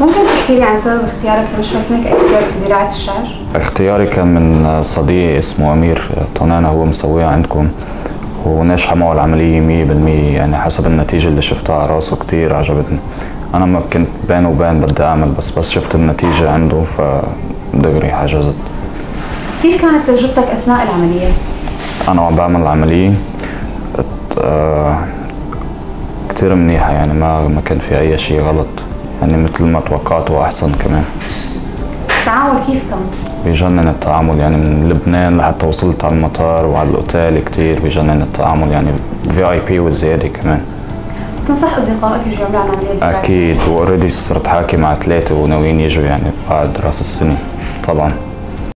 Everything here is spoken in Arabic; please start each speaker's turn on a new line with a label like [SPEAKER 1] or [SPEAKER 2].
[SPEAKER 1] ممكن تحكي لي عن سبب اختيارك لمشروعك كاكسبيرت في زراعة الشعر؟
[SPEAKER 2] اختياري كان من صديق اسمه أمير طنانة هو مسويها عندكم وناجحة معه العملية مية بالمية يعني حسب النتيجة اللي شفتها على راسه كتير عجبتني أنا ما كنت بين وبين بدي أعمل بس بس شفت النتيجة عنده فدغري حجزت
[SPEAKER 1] كيف كانت تجربتك أثناء العملية؟
[SPEAKER 2] أنا وعم بعمل العملية آه، كتير منيحة يعني ما ما كان في أي شيء غلط يعني مثل ما توقعت وأحسن كمان
[SPEAKER 1] التعامل كيف كان؟
[SPEAKER 2] بيجنن التعامل يعني من لبنان لحتى وصلت على المطار وعلى الأوتيل كتير بيجنن التعامل يعني في اي بي وزيادة كمان
[SPEAKER 1] تنصح أصدقائك يجوا يعملوا عملية زراعة؟
[SPEAKER 2] أكيد وأوريدي صرت حاكي مع ثلاثة وناويين يجوا يعني بعد راس السنة طبعا